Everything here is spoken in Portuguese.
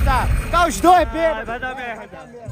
merda! Tá os dois, ah, bêbados! Vai dar merda! Vai dar merda.